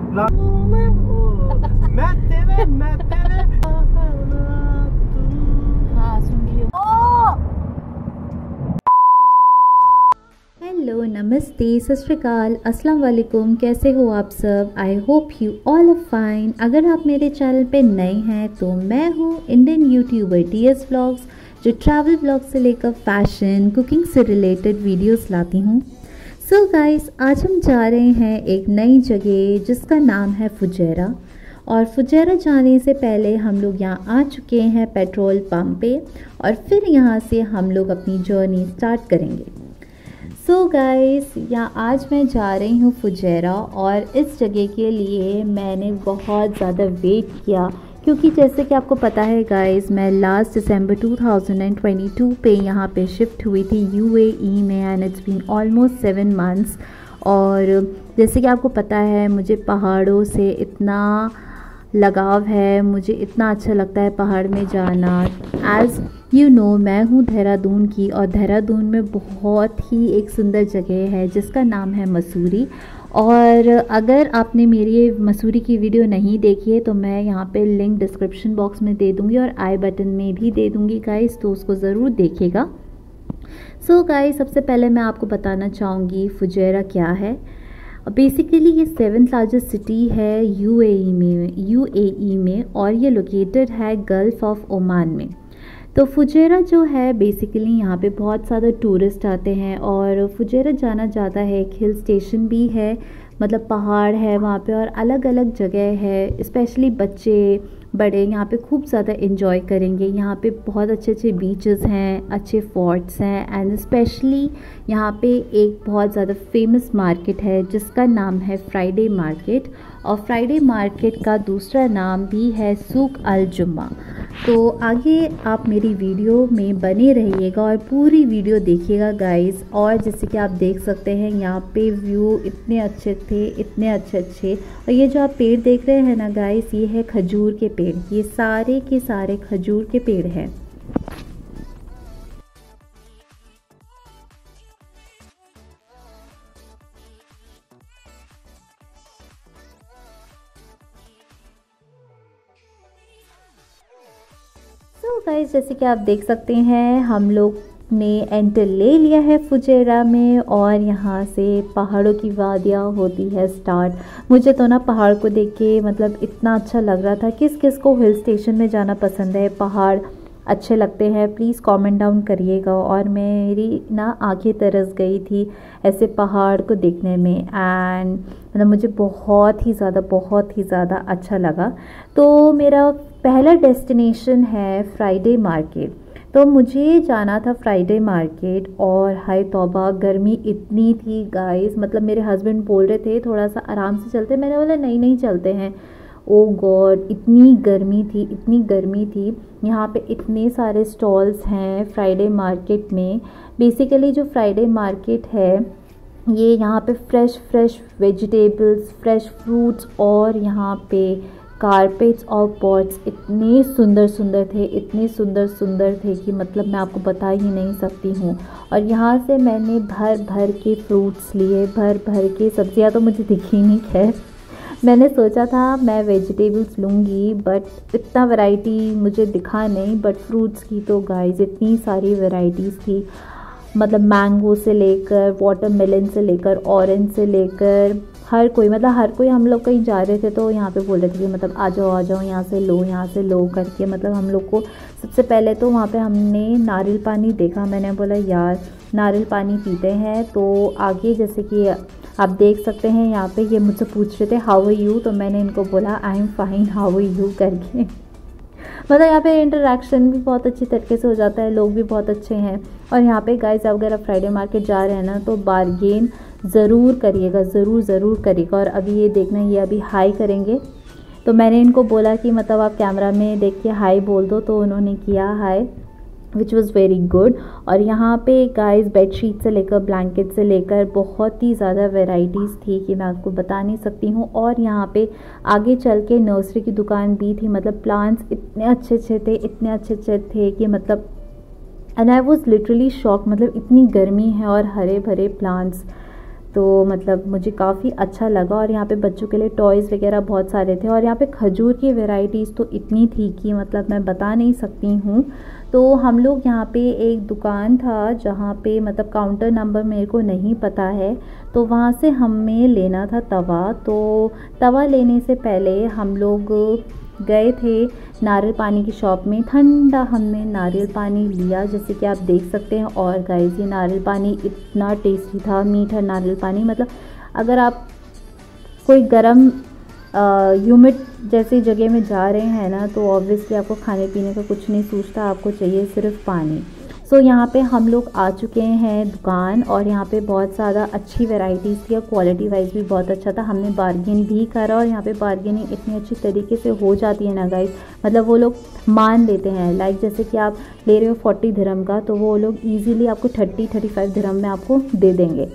Hello नमस्ते सत अस्सलाम वालेकुम कैसे हो आप सब? I hope you all are fine अगर आप मेरे चैनल पे नए हैं तो मैं हूँ Indian YouTuber T S vlogs जो ट्रैवल ब्लॉग से लेकर फ़ैशन कुकिंग से रिलेटेड वीडियोस लाती हूँ। सो so गाइस आज हम जा रहे हैं एक नई जगह जिसका नाम है फुजैरा। और फुजैरा जाने से पहले हम लोग यहाँ आ चुके हैं पेट्रोल पंप पे और फिर यहाँ से हम लोग अपनी जर्नी स्टार्ट करेंगे। सो गाइस यहाँ आज मैं जा रही हूँ फुजैरा और इस जगह के लिए मैंने बहुत ज़्यादा वेट किया। क्योंकि जैसे कि आपको पता है गाइस मैं लास्ट दिसंबर 2022 पे यहाँ पे शिफ्ट हुई थी यूएई में and it's been almost seven months और जैसे कि आपको पता है, मुझे पहाड़ों से इतना लगाव है, मुझे इतना अच्छा लगता है पहाड़ में जाना. एज़ यू नो मैं हूँ देहरादून की और देहरादून में बहुत ही एक सुंदर जगह है, जिसका नाम है मसूरी। और अगर आपने मेरी मसूरी की वीडियो नहीं देखी है तो मैं यहाँ पे लिंक डिस्क्रिप्शन बॉक्स में दे दूँगी और आई बटन में भी दे दूँगी गाइस तो उसको ज़रूर देखेगा सो so गाइस सबसे पहले मैं आपको बताना चाहूँगी, फुजैरा क्या है? बेसिकली ये सेवन्थ लार्जेस्ट सिटी है यूएई में यूएई में, और ये लोकेटेड है गल्फ़ ऑफ़ ओमान में। तो फुजेरा जो है बेसिकली यहाँ पे बहुत ज़्यादा टूरिस्ट आते हैं और फुजेरा जाना जाता है, एक हिल स्टेशन भी है मतलब पहाड़ है वहाँ पे और अलग अलग जगह है स्पेशली बच्चे, बड़े यहाँ पे खूब ज़्यादा इन्जॉय करेंगे। यहाँ पे बहुत अच्छे अच्छे बीचेस हैं, अच्छे फोर्ट्स हैं एंड स्पेशली यहाँ पे एक बहुत ज़्यादा फ़ेमस मार्केट है, जिसका नाम है फ्राइडे मार्केट और फ्राइडे मार्केट का दूसरा नाम भी है सूख अल जुम्मा तो आगे आप मेरी वीडियो में बने रहिएगा और पूरी वीडियो देखिएगा गाइस और जैसे कि आप देख सकते हैं, यहाँ पे व्यू इतने अच्छे थे, इतने अच्छे अच्छे। और ये जो आप पेड़ देख रहे हैं ना गाइस ये है खजूर के पेड़। ये सारे के सारे खजूर के पेड़ हैं। गाइस, जैसे कि आप देख सकते हैं, हम लोग ने एंटर ले लिया है फुजेरा में और यहाँ से पहाड़ों की वादियाँ होती है स्टार्ट मुझे तो ना पहाड़ को देख के मतलब इतना अच्छा लग रहा था किस किस को हिल स्टेशन में जाना पसंद है, पहाड़। अच्छे लगते हैं। प्लीज़ कमेंट डाउन करिएगा। और मेरी ना आँखें तरस गई थी ऐसे पहाड़ को देखने में। एंड मतलब मुझे बहुत ही ज़्यादा, बहुत ही ज़्यादा अच्छा लगा। तो मेरा पहला डेस्टिनेशन है फ्राइडे मार्केट तो मुझे जाना था फ्राइडे मार्केट और हाय तौबा, गर्मी इतनी थी गाइस मतलब मेरे हस्बैंड बोल रहे थे, थोड़ा सा आराम से चलते। मैंने बोला, नहीं नहीं चलते हैं। ओ गॉड, इतनी गर्मी थी, इतनी गर्मी थी। यहाँ पे इतने सारे स्टॉल्स हैं फ्राइडे मार्केट में। बेसिकली जो फ्राइडे मार्केट है, ये यहाँ पे fresh fresh vegetables, fresh fruits और यहाँ पे कारपेट्स और पॉट्स इतने सुंदर सुंदर थे, इतने सुंदर सुंदर थे कि मतलब मैं आपको बता ही नहीं सकती हूँ। और यहाँ से मैंने भर भर के फ्रूट्स लिए, भर भर के सब्ज़ियाँ तो मुझे दिखी नहीं, खैर। मैंने सोचा था मैं वेजिटेबल्स लूँगी बट इतना वैरायटी मुझे दिखा नहीं बट फ्रूट्स की तो गाइस इतनी सारी वैरायटीज़ थी। मतलब मैंगो से लेकर वाटरमेलन से लेकर ऑरेंज से लेकर, हर कोई मतलब हर कोई हम लोग कहीं जा रहे थे तो यहाँ पे बोल रहे थे कि मतलब आ जाओ आ जाओ, यहाँ से लो, यहाँ से लो करके। मतलब हम लोग को सबसे पहले तो वहाँ पे हमने नारियल पानी देखा। मैंने बोला, यार, नारियल पानी पीते हैं। तो आगे जैसे कि आप देख सकते हैं यहाँ पे ये मुझसे पूछ रहे थे हाउ यू तो मैंने इनको बोला I am fine how you करके। मतलब यहाँ पे इंटरेक्शन भी बहुत अच्छी तरीके से हो जाता है, लोग भी बहुत अच्छे हैं। और यहाँ पे गाइस अगर आप फ्राइडे मार्केट जा रहे हैं ना तो बारगेन ज़रूर करिएगा, ज़रूर ज़रूर करिएगा। और अभी ये देखना, ये अभी हाई करेंगे। तो मैंने इनको बोला कि मतलब आप कैमरा में देख के हाई बोल दो तो उन्होंने किया hi which was very good और यहाँ पे गाइस बेडशीट से लेकर ब्लैंकेट से लेकर बहुत ही ज़्यादा वेराइटीज़ थी कि मैं आपको बता नहीं सकती हूँ। और यहाँ पे आगे चल के नर्सरी की दुकान भी थी। मतलब प्लांट्स इतने अच्छे अच्छे थे, इतने अच्छे अच्छे थे कि मतलब and I was literally shock मतलब इतनी गर्मी है और हरे भरे प्लांट्स तो मतलब मुझे काफ़ी अच्छा लगा। और यहाँ पे बच्चों के लिए टॉयज़ वगैरह बहुत सारे थे। और यहाँ पे खजूर की वेराइटीज़ तो इतनी थी कि मतलब मैं बता नहीं सकती हूँ। तो हम लोग यहाँ पे एक दुकान था जहाँ पे मतलब काउंटर नंबर मेरे को नहीं पता है। तो वहाँ से हमें लेना था तवा। तो तवा लेने से पहले हम लोग गए थे नारियल पानी की शॉप में। ठंडा हमने नारियल पानी लिया, जैसे कि आप देख सकते हैं। और गाइस ये नारियल पानी इतना टेस्टी था, मीठा नारियल पानी। मतलब अगर आप कोई गर्म ह्यूमिड जैसी जगह में जा रहे हैं ना तो ऑब्वियसली आपको खाने पीने का कुछ नहीं सोचता आपको चाहिए सिर्फ़ पानी। सो so, यहाँ पे हम लोग आ चुके हैं दुकान और यहाँ पे बहुत ज़्यादा अच्छी वैरायटीज़ थी और क्वालिटी वाइज भी बहुत अच्छा था। हमने बार्गेन भी करा और यहाँ पे बार्गेनिंग इतनी अच्छी तरीके से हो जाती है ना गाइस मतलब वो लोग मान लेते हैं। लाइक जैसे कि आप ले रहे हो फोर्टी धर्म का तो वो लोग ईजिली आपको थर्टी थर्टी फाइव धर्म में आपको दे देंगे।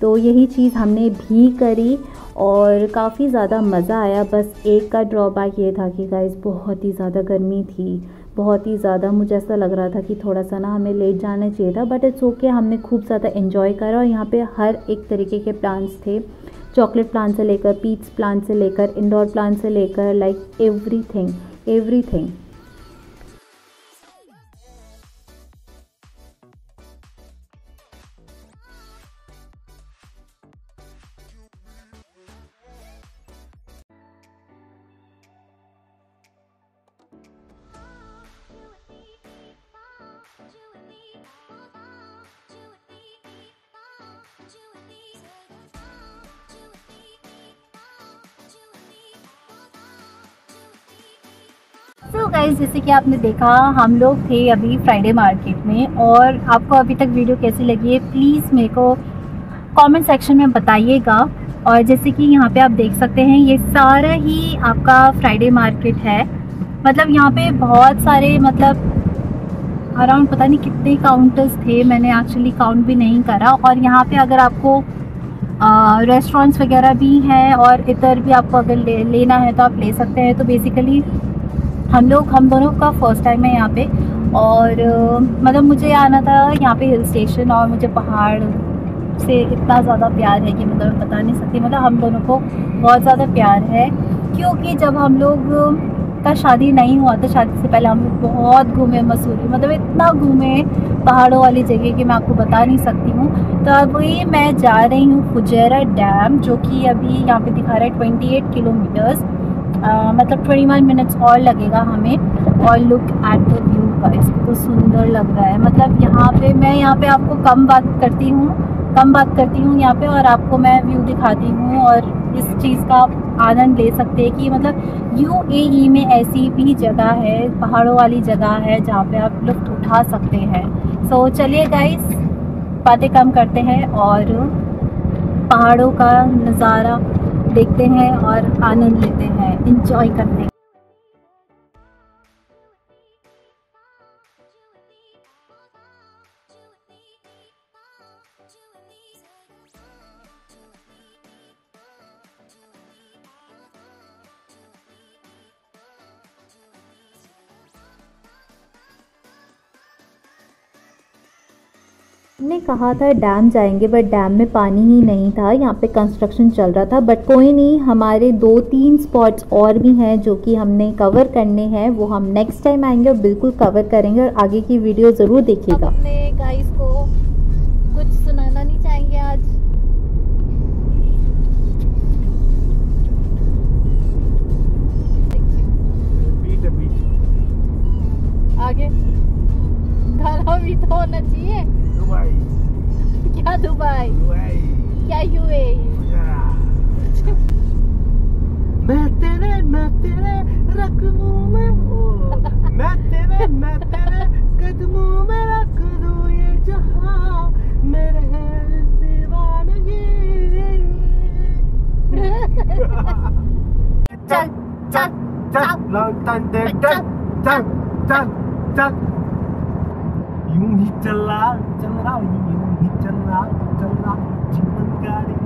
तो यही चीज़ हमने भी करी और काफ़ी ज़्यादा मज़ा आया। बस एक का ड्रॉबैक ये था कि गाइस बहुत ही ज़्यादा गर्मी थी, बहुत ही ज़्यादा मुझे ऐसा लग रहा था कि थोड़ा सा ना हमें लेट जाना चाहिए था बट इट्स ओके हमने खूब ज़्यादा इन्जॉय करा और यहाँ पे हर एक तरीके के प्लांट्स थे। चॉकलेट प्लांट से लेकर पीच प्लांट से लेकर इंडोर प्लांट से लेकर like everything everything so guys जैसे कि आपने देखा हम लोग थे अभी फ्राइडे मार्केट में और आपको अभी तक वीडियो कैसी लगी है प्लीज़ मेरे को कमेंट सेक्शन में बताइएगा। और जैसे कि यहाँ पे आप देख सकते हैं ये सारा ही आपका फ्राइडे मार्केट है। मतलब यहाँ पे बहुत सारे मतलब अराउंड पता नहीं कितने काउंटर्स थे मैंने एक्चुअली काउंट भी नहीं करा। और यहाँ पे अगर आपको रेस्टोरेंट्स वगैरह भी हैं और इधर भी आपको अगर ले, लेना है तो आप ले सकते हैं। तो बेसिकली हम लोग, हम दोनों का फ़र्स्ट टाइम है यहाँ पे। और मतलब मुझे आना था यहाँ पे हिल स्टेशन और मुझे पहाड़ से इतना ज़्यादा प्यार है कि मतलब बता नहीं सकती। मतलब हम दोनों को बहुत ज़्यादा प्यार है। क्योंकि जब हम लोग का शादी नहीं हुआ था, शादी से पहले हम लोग बहुत घूमे मसूरी। मतलब इतना घूमे पहाड़ों वाली जगह कि मैं आपको बता नहीं सकती हूँ। तो अभी मैं जा रही हूँ फुजेरा डैम, जो कि अभी यहाँ पे दिखा रहा है ट्वेंटी एट किलोमीटर्स मतलब ट्वेंटी वन मिनट्स और लगेगा हमें। और look at the view guys तो सुंदर लग रहा है। मतलब यहाँ पे मैं यहाँ पे आपको कम बात करती हूँ कम बात करती हूँ यहाँ पे और आपको मैं व्यू दिखाती हूँ और इस चीज़ का आप आनंद ले सकते हैं कि मतलब यू ए में ऐसी भी जगह है पहाड़ों वाली जगह है जहाँ पे आप लुफ्त उठा सकते हैं। सो so, चलिए गाइस बातें कम करते हैं और पहाड़ों का नज़ारा देखते हैं और आनंद लेते हैं इंजॉय करते हैं। ने कहा था डैम जाएँगे बट डैम में पानी ही नहीं था। यहाँ पे कंस्ट्रक्शन चल रहा था बट कोई नहीं हमारे दो तीन स्पॉट्स और भी हैं जो कि हमने कवर करने हैं। वो हम नेक्स्ट टाइम आएँगे और बिल्कुल कवर करेंगे और आगे की वीडियो ज़रूर देखिएगा। अपने गाइस को कुछ सुनाना नहीं चाहेंगे आज। आगे। गाना भी तो होना चाहिए। दुबई क्या दुबई क्या यूए मैं तेरे मैं तेरे रकमों में मैं तेरे मैं तेरे कदमों में रख दूँ ये जहाँ मेरे दीवानगी चल चल चल लॉन्ग टाइम चल चल चल चल यूँ ही चला चल रहा यूँ ही चला चला जीवन गाड़ी हाँ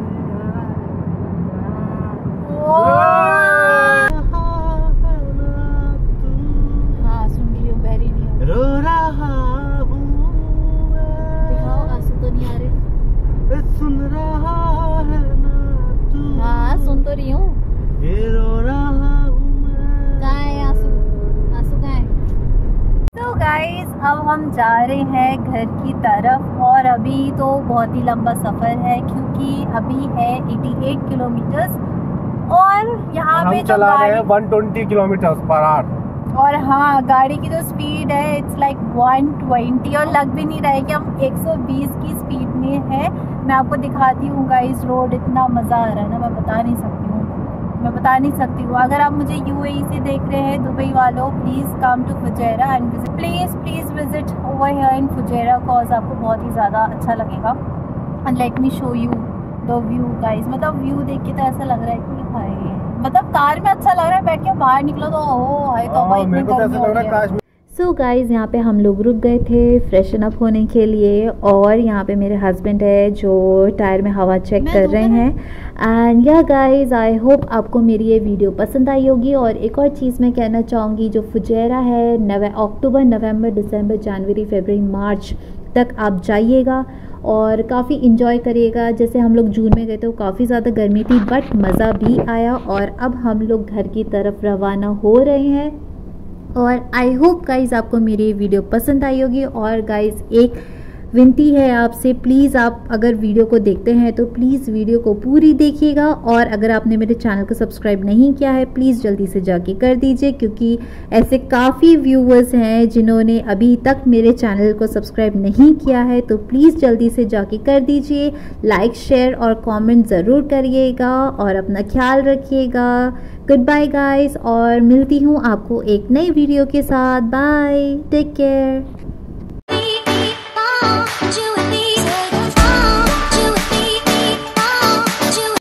गाइस अब हम जा रहे हैं घर की तरफ़ और अभी तो बहुत ही लंबा सफ़र है क्योंकि अभी है 88 किलोमीटर्स और यहाँ पे चला रहे हैं 120 किलोमीटर पर आवर और हाँ गाड़ी की जो स्पीड है इट्स लाइक 120 और लग भी नहीं रहा है कि हम 120 की स्पीड में है। मैं आपको दिखाती हूँ गाइस रोड इतना मज़ा आ रहा है ना मैं बता नहीं सकती। मैं बता नहीं सकती हूँ। अगर आप मुझे यूएई e से देख रहे हैं दुबई वालों please come to Fujairah and visit please please visit over here in Fujairah cause आपको बहुत ही ज़्यादा अच्छा लगेगा। And let me show you the view guys मतलब व्यू देख के तो ऐसा लग रहा है कि हाय। मतलब कार में अच्छा लग रहा है बैठ के बाहर निकलो तो ओ हाय तो भाई इतनी तो गर्मी हो रही है सो गाइज़ यहाँ पे हम लोग रुक गए थे फ्रेशन अप होने के लिए और यहाँ पे मेरे हस्बैंड है जो टायर में हवा चेक कर रहे हैं। एंड या गाइज़ आई होप आपको मेरी ये वीडियो पसंद आई होगी और एक और चीज़ मैं कहना चाहूँगी जो फुजेरा है नवे अक्टूबर नवंबर दिसंबर जनवरी फरवरी मार्च तक आप जाइएगा और काफ़ी इन्जॉय करिएगा। जैसे हम लोग जून में गए थे वो काफ़ी ज़्यादा गर्मी थी बट मज़ा भी आया और अब हम लोग घर की तरफ़ रवाना हो रहे हैं। और आई होप गाइज़ आपको मेरी वीडियो पसंद आई होगी। और गाइज़ एक विनती है आपसे प्लीज़ आप अगर वीडियो को देखते हैं तो प्लीज़ वीडियो को पूरी देखिएगा और अगर आपने मेरे चैनल को सब्सक्राइब नहीं किया है प्लीज़ जल्दी से जाके कर दीजिए क्योंकि ऐसे काफ़ी व्यूवर्स हैं जिन्होंने अभी तक मेरे चैनल को सब्सक्राइब नहीं किया है तो प्लीज़ जल्दी से जाके कर दीजिए। लाइक शेयर और कॉमेंट ज़रूर करिएगा और अपना ख्याल रखिएगा। गुड बाय गाइस और मिलती हूँ आपको एक नई वीडियो के साथ। Bye take care